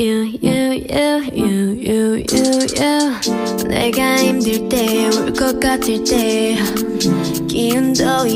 you, you, you, you, you, you, you. 내가 힘들 때, 울 것 같을 때, 기운도